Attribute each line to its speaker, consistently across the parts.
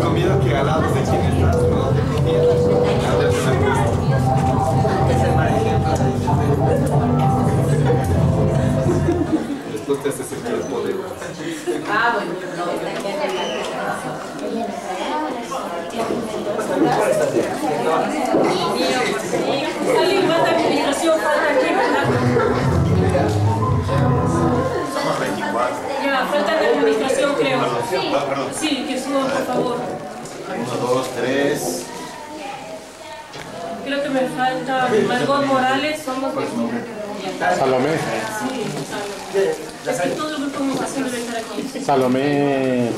Speaker 1: comida que al lado de ¿no?
Speaker 2: Ah, bueno.
Speaker 3: Aquí,
Speaker 1: 24.
Speaker 3: Ya, falta de administración, creo. Sí, que suban, por favor.
Speaker 1: 1, 2, 3.
Speaker 3: Creo que me falta Margot Morales, somos
Speaker 4: Salomé.
Speaker 3: Sí, es que todo el grupo de educación debe estar aquí.
Speaker 4: Salomé.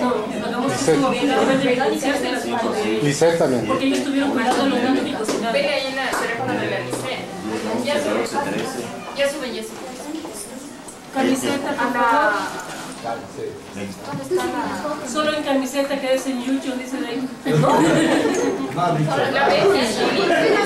Speaker 3: No, hagamos como bien, deben de financiarse las cosas.
Speaker 4: Lisette también.
Speaker 3: Porque ellos estuvieron los niños y cocinando.
Speaker 2: Ven ahí en el teléfono de la Ya sube. Ya sube, ya sube.
Speaker 3: Camiseta, por favor. Solo en camiseta que es en YouTube, dice de ahí.
Speaker 2: La Betty. La Betty.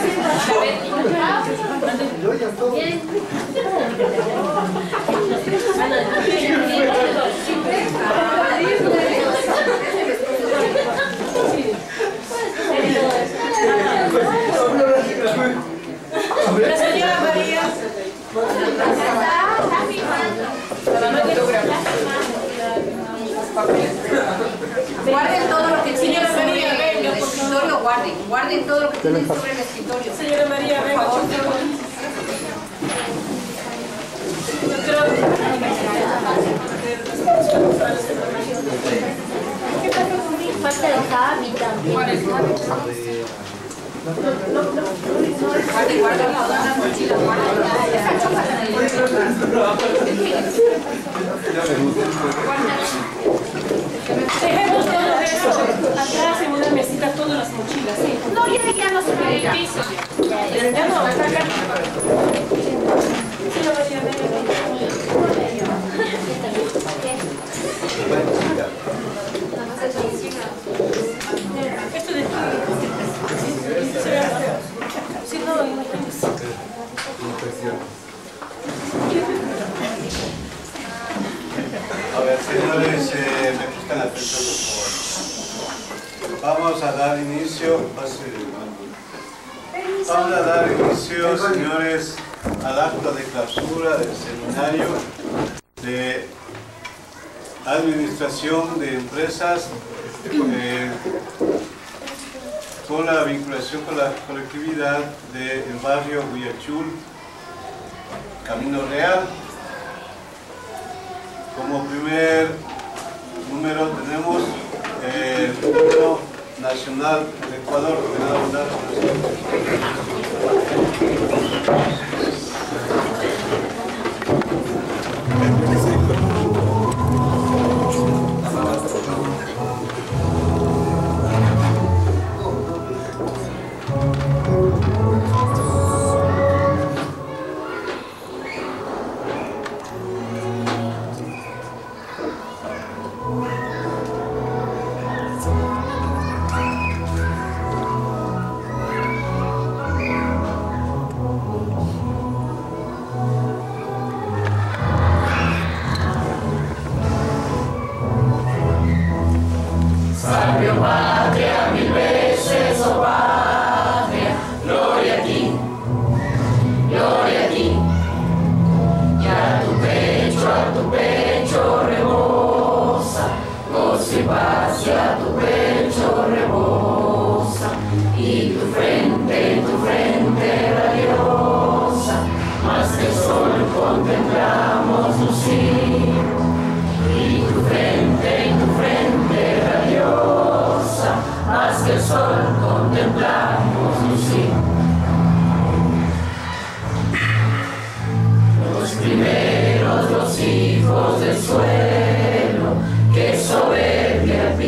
Speaker 3: La señora María.
Speaker 2: Guarden todo lo que tienen
Speaker 3: Señora
Speaker 2: sobre
Speaker 3: María, venga,
Speaker 2: el
Speaker 3: por favor.
Speaker 2: escritorio, guarden. Guarden todo lo que tienen sobre el escritorio.
Speaker 3: Señora María, venga, por favor. Yo creo
Speaker 5: Falta de Javi también.
Speaker 2: Guarden, guarden todas las mochilas,
Speaker 3: Dejemos todo eso atrás en una mesita, todas las mochilas, sí.
Speaker 5: No, ya, ya no se ve.
Speaker 3: En el piso. Ya no, está acá. Venga, venga. Esto de Sí, no.
Speaker 6: A ver, señores, eh, me buscan atención. Vamos a dar inicio, vamos a dar inicio, señores, al acto de clausura del seminario de administración de empresas eh, con la vinculación con la colectividad del barrio Huillachul, Camino Real. Como primer número tenemos el número nacional de Ecuador, ordenado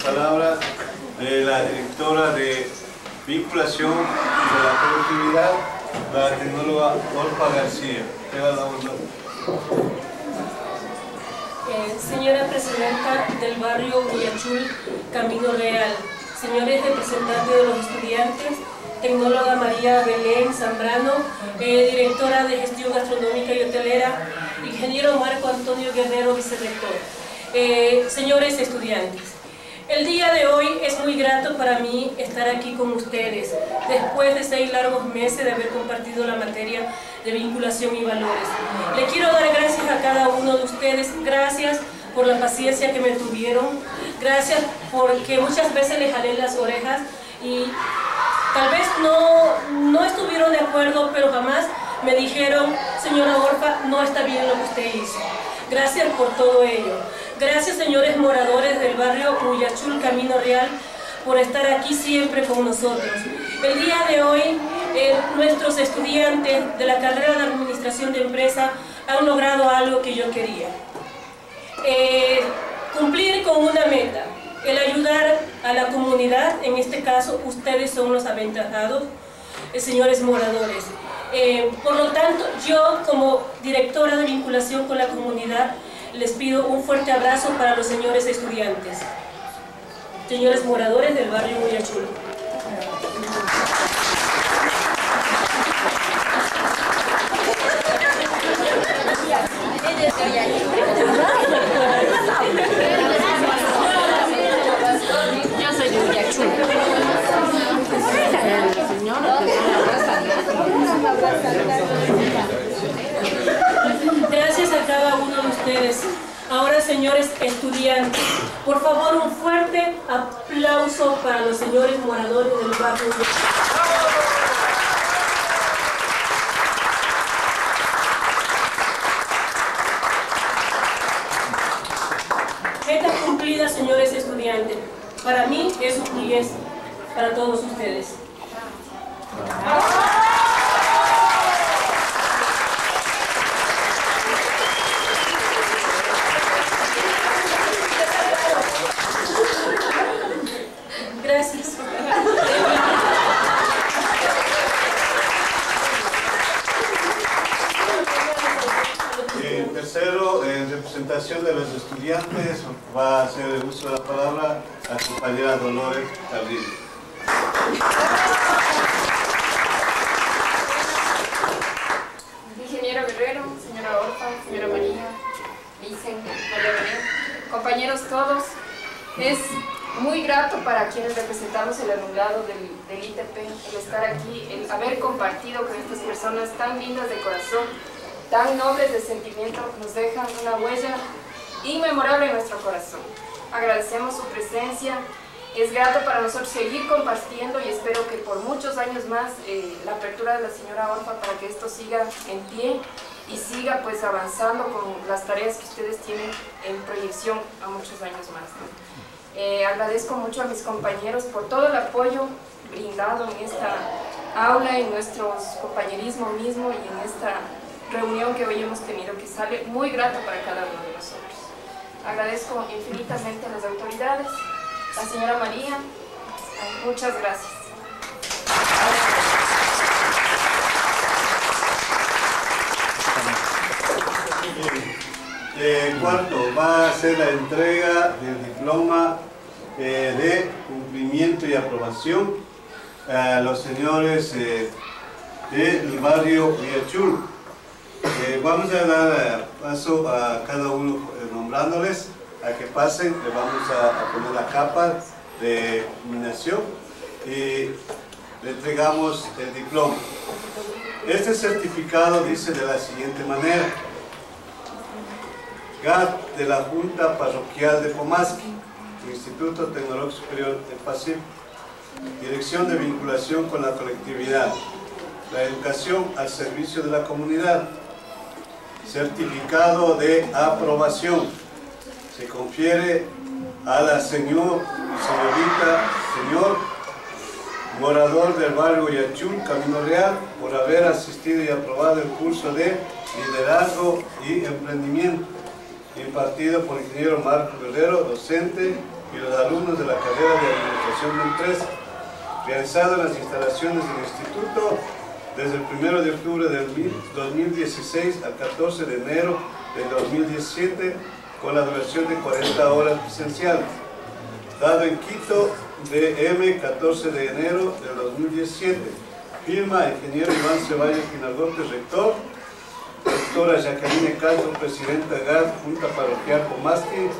Speaker 7: las palabras de la directora de vinculación de la productividad, la tecnóloga Orfa García.
Speaker 3: Eh, señora Presidenta del barrio Villachul, Camino Real, señores representantes de los estudiantes, tecnóloga María Belén Zambrano, eh, directora de gestión gastronómica y hotelera, ingeniero Marco Antonio Guerrero, vicerrector, Eh, señores estudiantes. El día de hoy es muy grato para mí estar aquí con ustedes, después de seis largos meses de haber compartido la materia de vinculación y valores. Le quiero dar gracias a cada uno de ustedes, gracias por la paciencia que me tuvieron, gracias porque muchas veces les jalé las orejas y tal vez no, no estuvieron de acuerdo, pero jamás me dijeron, señora Orfa, no está bien lo que usted hizo. Gracias por todo ello. Gracias, señores moradores del barrio Uyachul, Camino Real, por estar aquí siempre con nosotros. El día de hoy, eh, nuestros estudiantes de la carrera de Administración de Empresa han logrado algo que yo quería. Eh, cumplir con una meta, el ayudar a la comunidad, en este caso ustedes son los aventajados, eh, señores moradores. Eh, por lo tanto, yo como directora de vinculación con la comunidad, les pido un fuerte abrazo para los señores estudiantes, señores moradores del barrio Uyachul.
Speaker 8: Yo soy de Villachul.
Speaker 3: Gracias a cada Ahora, señores estudiantes, por favor, un fuerte aplauso para los señores moradores del barrio. Meta cumplida, señores estudiantes. Para mí es un 10 para todos ustedes. Gracias.
Speaker 7: Eh, tercero, en representación de los estudiantes, va a hacer el uso de la palabra la compañera Dolores Carrillo.
Speaker 8: Ingeniero Guerrero, señora Orfa, señora María, Vicen, María Belén, compañeros es muy grato para quienes representamos el alumnado del, del ITP el estar aquí, el haber compartido con estas personas tan lindas de corazón, tan nobles de sentimiento, nos dejan una huella inmemorable en nuestro corazón. Agradecemos su presencia, es grato para nosotros seguir compartiendo y espero que por muchos años más eh, la apertura de la señora Orfa para que esto siga en pie y siga pues avanzando con las tareas que ustedes tienen en proyección a muchos años más. ¿no? Eh, agradezco mucho a mis compañeros por todo el apoyo brindado en esta aula, en nuestro compañerismo mismo y en esta reunión que hoy hemos tenido que sale muy grato para cada uno de nosotros. Agradezco infinitamente a las autoridades, la señora María, muchas gracias.
Speaker 7: Eh, cuarto, va a ser la entrega del diploma eh, de cumplimiento y aprobación a los señores eh, del barrio Viachul. Eh, vamos a dar paso a cada uno nombrándoles a que pasen, le vamos a, a poner la capa de nominación y le entregamos el diploma. Este certificado dice de la siguiente manera. GAT de la Junta Parroquial de Pomasqui, Instituto Tecnológico Superior del Pacífico, Dirección de Vinculación con la Colectividad, la educación al servicio de la comunidad, certificado de aprobación, se confiere a la señor, señorita, señor, morador del barrio Yachul, Camino Real, por haber asistido y aprobado el curso de liderazgo y emprendimiento impartido por el ingeniero Marco Guerrero, docente, y los alumnos de la carrera de Administración de Empresa, realizado en las instalaciones del Instituto desde el 1 de octubre del 2016 al 14 de enero del 2017, con la duración de 40 horas presenciales. Dado en Quito, DM, 14 de enero del 2017. Firma ingeniero Iván Ceballos Pinalgote, rector. Doctora Jacqueline Castro, presidenta GAD, Junta Parroquial Comasqui.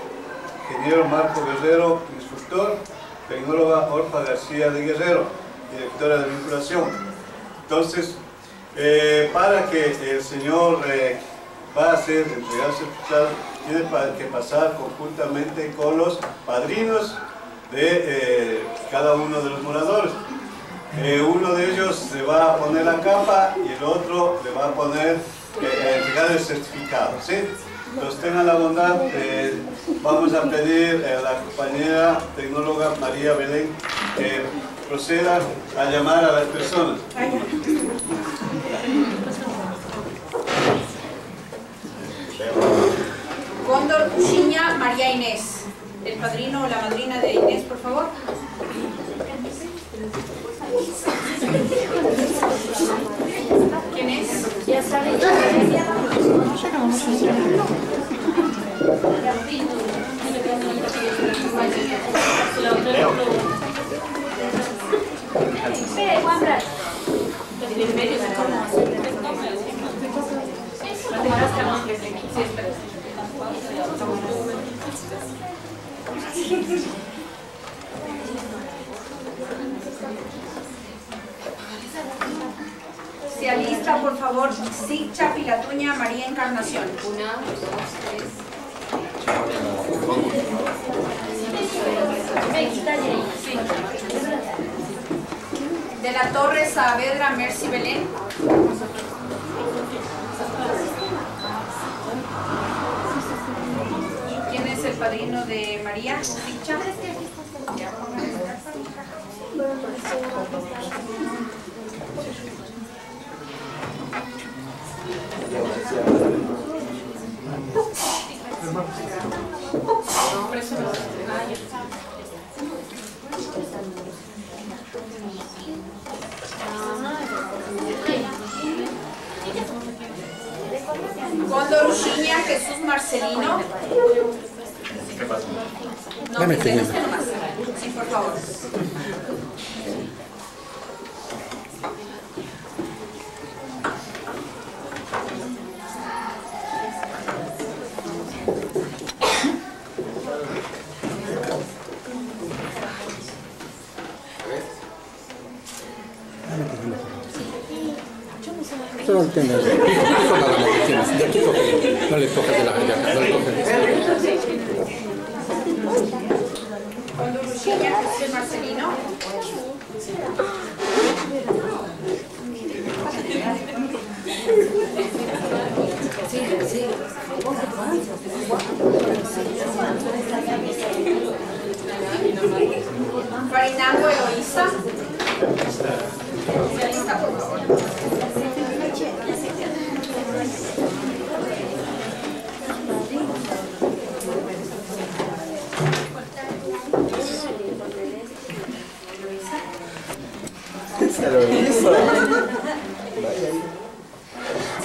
Speaker 7: Ingeniero Marco Guerrero, instructor. Tecnóloga Orfa García de Guerrero, directora de vinculación. Entonces, eh, para que el señor eh, va a hacer entregar certificado, tiene que pasar conjuntamente con los padrinos de eh, cada uno de los moradores. Eh, uno de ellos le va a poner la capa y el otro le va a poner, eh, a entregar el certificado, ¿sí? Entonces tengan la bondad, eh, vamos a pedir a la compañera tecnóloga María Belén que proceda a llamar a las personas.
Speaker 2: Cóndor Cuchiña María Inés. El padrino o la madrina de Inés, por favor. ¿Quién es?
Speaker 9: Ya
Speaker 2: alista, por favor, Sigcha Pilatuña María Encarnación.
Speaker 8: Una, dos, tres.
Speaker 2: De la Torre Saavedra Mercy Belén. ¿Quién es el padrino de María? Sigcha. Cóndor Uchiña Jesús Marcelino.
Speaker 10: ¿Qué pasa?
Speaker 2: No, nomás. Sí, por favor.
Speaker 4: Que tienes. De aquí. No le toques de la. No le
Speaker 2: Uchiña Jesús Marcelino. Farinango Eloísa. Se alista, por favor.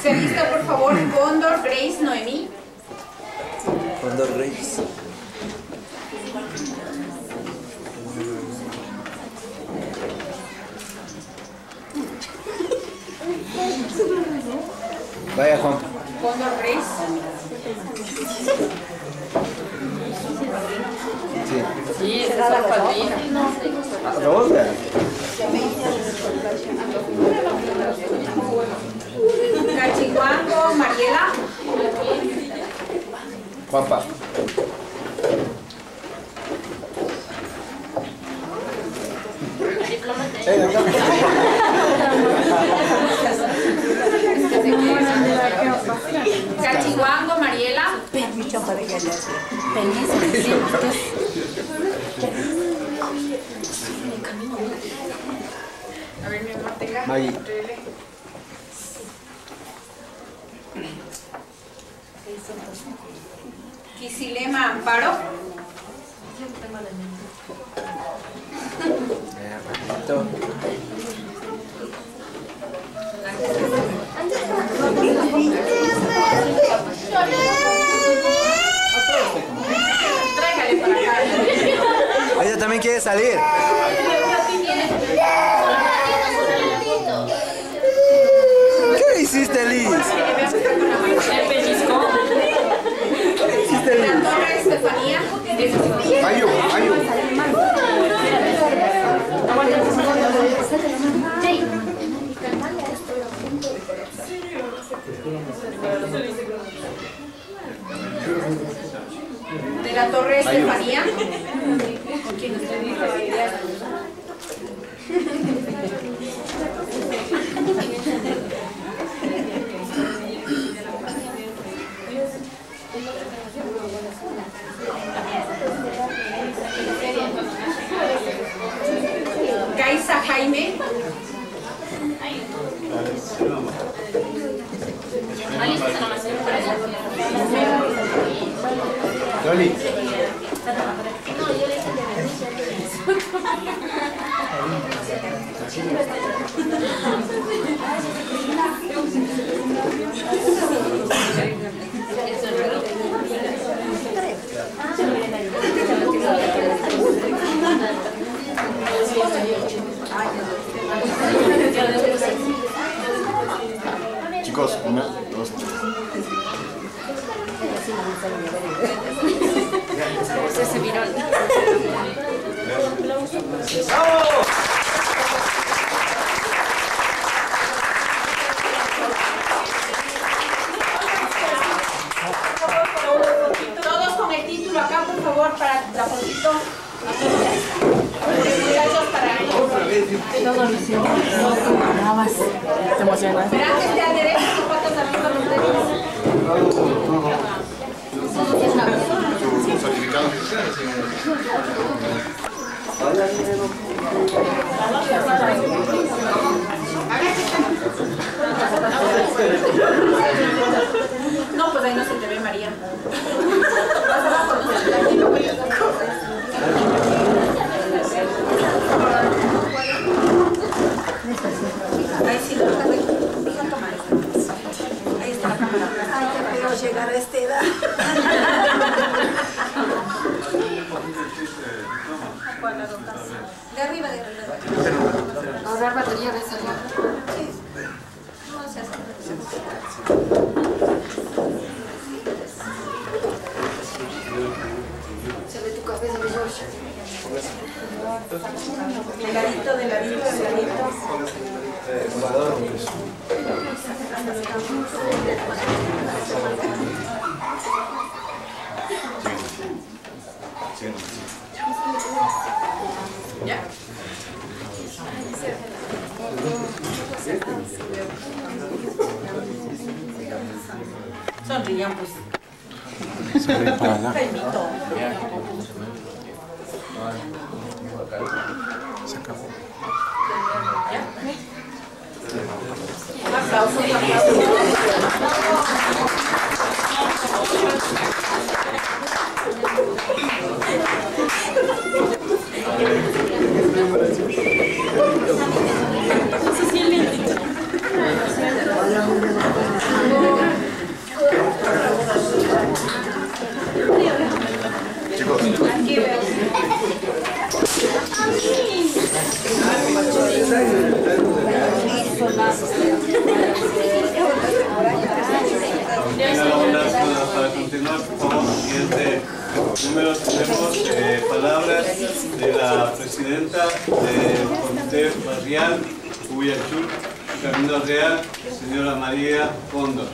Speaker 2: Se alista, por favor, Cóndor Grace Noemí.
Speaker 1: Condor Reyes. Vaya Juan.
Speaker 2: Cóndor Reis.
Speaker 1: Sí.
Speaker 8: Sí, esa es la padrina.
Speaker 1: Rosa.
Speaker 2: Cachihuango Mariela.
Speaker 1: Acá.
Speaker 2: Cachihuango Mariela. A ver, mi amor, tenga. Amparo.
Speaker 1: Ella también quiere salir.
Speaker 2: No, pues ahí no se te ve María. Ahí sí, esta. Ahí está la cámara. Ay, qué feo llegar a esta edad. De arriba, de arriba.
Speaker 8: Ahorrar batería de salir.
Speaker 2: No
Speaker 8: Se ve tu cabeza.
Speaker 2: Sonrían, pues. Un aplauso, un aplauso.
Speaker 7: Para continuar, por favor, siguiente número tenemos palabras de la presidenta del Comité Barrial, Cuyachur, Camino Real, señora María Fondo.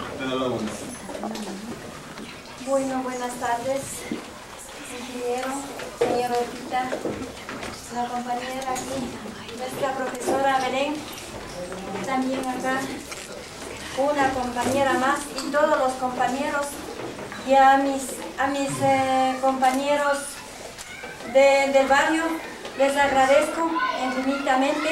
Speaker 9: Bueno, buenas tardes, ingeniero, señorita, la compañera aquí, nuestra profesora Belén también acá, una compañera más y todos los compañeros y a mis, a mis eh, compañeros de- del barrio les agradezco infinitamente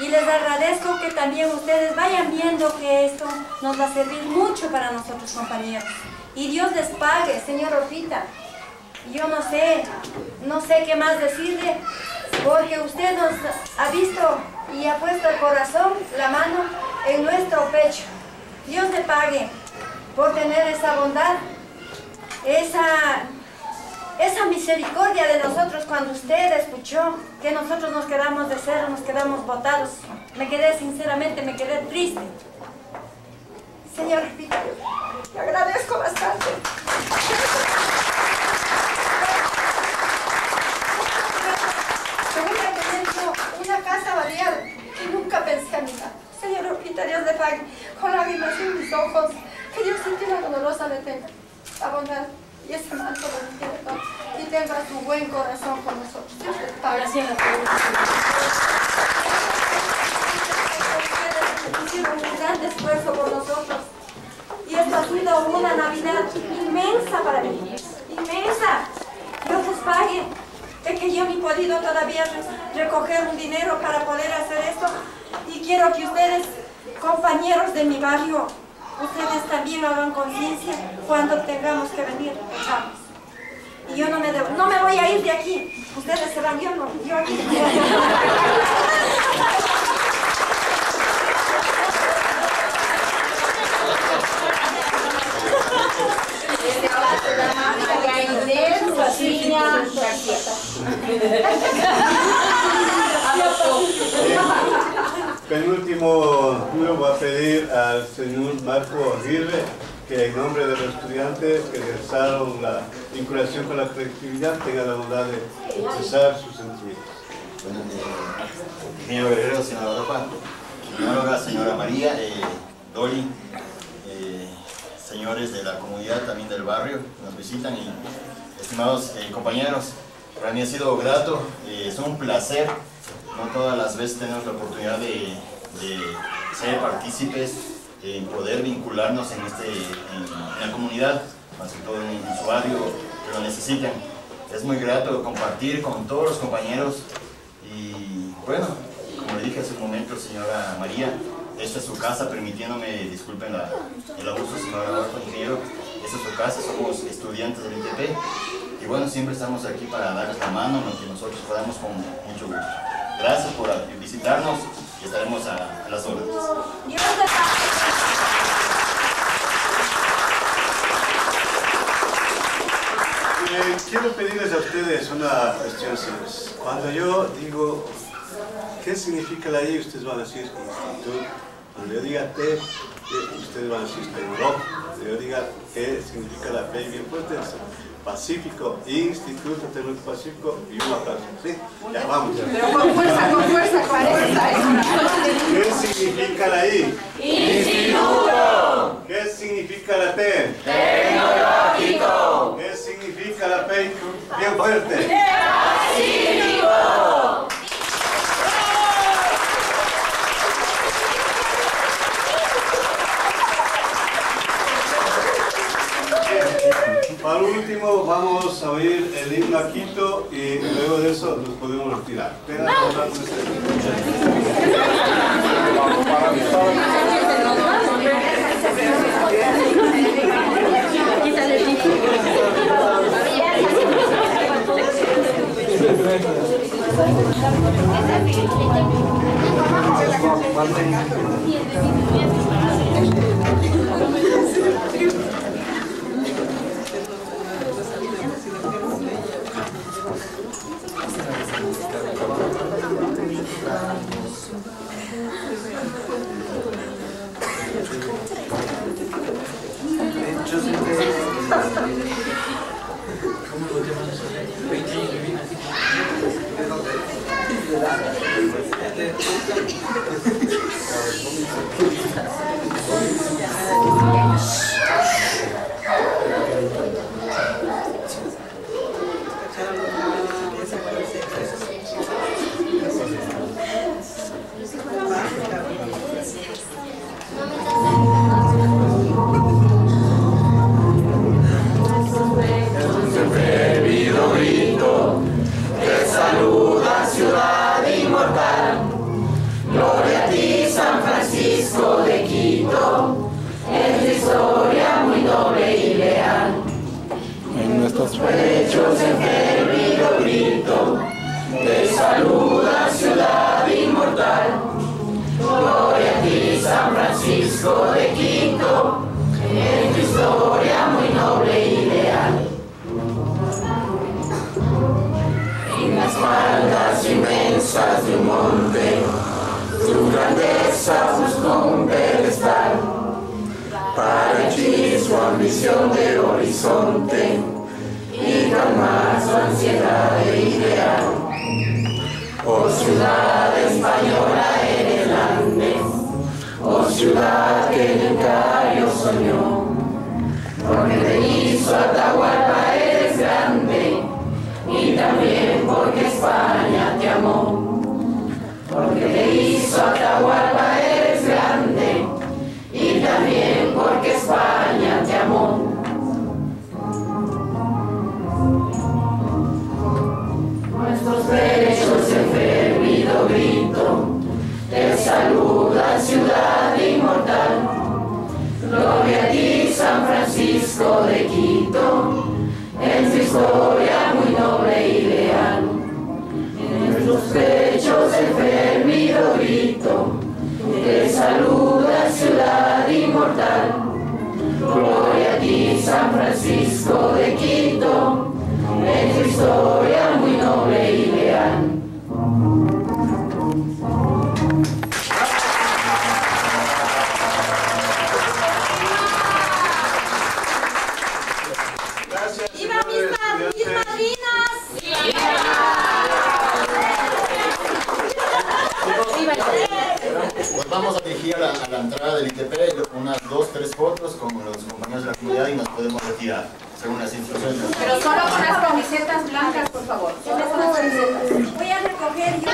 Speaker 9: y les agradezco que también ustedes vayan viendo que esto nos va a servir mucho para nosotros compañeros. Y Dios les pague, señor Orfita. Yo no sé, no sé qué más decirle, porque usted nos ha visto y ha puesto el corazón, la mano en nuestro pecho. Dios le pague por tener esa bondad, esa esa misericordia de nosotros cuando usted escuchó que nosotros nos quedamos de cero, nos quedamos botados. Me quedé, sinceramente, me quedé triste. Señor Pita, le agradezco bastante. Según una casa variada que nunca pensé a mirar. Señor Orquita, Dios le pague, con lágrimas en mis ojos, que Dios una dolorosa le tenga la bondad y ese manto de mi todo y tenga su buen corazón con nosotros. Dios le pague.
Speaker 3: Gracias
Speaker 9: hicieron un gran esfuerzo por nosotros. Y esto ha sido una Navidad inmensa para mí. Inmensa. Dios les pague. Que yo ni he podido todavía re- recoger un dinero para poder hacer esto. Y quiero que ustedes, compañeros de mi barrio, ustedes también hagan conciencia cuando tengamos que venir. Y yo no me, debo- no me voy a ir de aquí. Ustedes se van, yo no. Yo aquí.
Speaker 7: Penúltimo turno voy a pedir al señor Marco Aguirre que en nombre de los estudiantes que realizaron la vinculación con la colectividad tenga la bondad de expresar sus sentimientos.
Speaker 10: Bueno, eh, ingeniero Guerrero, señora Europa, señora, señora María, eh, Dolly, eh, señores de la comunidad, también del barrio, nos visitan y estimados eh, compañeros, para mí ha sido grato, eh, es un placer, no todas las veces tenemos la oportunidad de, ser partícipes, en poder vincularnos en, este, en, la comunidad, más que todo en, su barrio, que lo necesitan. Es muy grato compartir con todos los compañeros y bueno, como le dije hace un momento, señora María, esta es su casa, permitiéndome, disculpen la- el abuso, señora Adolfo, ingeniero, esta es su casa, somos estudiantes del ITP y bueno, siempre estamos aquí para darles la mano, lo que nosotros podamos con mucho gusto. Gracias por visitarnos y estaremos a, las órdenes.
Speaker 7: Eh, quiero pedirles a ustedes una cuestión. Cuando yo digo, ¿qué significa la I? Ustedes van a decir instituto. Cuando yo diga T, eh, ustedes van a decir Europa. Cuando yo diga qué significa la P, bien fuerte, es Pacífico, Instituto Tecnológico Pacífico y un aplauso. ¿Sí? Ya vamos. ya.
Speaker 8: Pero con fuerza, con fuerza, 40.
Speaker 7: ¿Qué significa la I? Instituto. ¿Qué significa la T? Tecnológico. ¿Qué significa la P? Bien fuerte. Para último vamos a oír el himno a Quito y luego de eso nos podemos retirar. de Israel, oh ciudad española
Speaker 11: en el
Speaker 12: Andes,
Speaker 2: oh
Speaker 12: ciudad
Speaker 2: que el
Speaker 12: Incario
Speaker 2: soñó,
Speaker 6: porque te hizo Atahualpa eres grande, y también porque España te amó, porque te hizo Atahualpa Francisco de Quito, en su historia muy noble y leal. En nuestros pechos el grito, te saluda ciudad inmortal. Gloria a ti, San Francisco de Quito, en su historia muy a la, a la entrada del ITP unas dos, tres fotos con los compañeros de la comunidad y nos podemos retirar según las instrucciones.
Speaker 2: Pero solo con las camisetas blancas, por favor. Voy a recoger yo.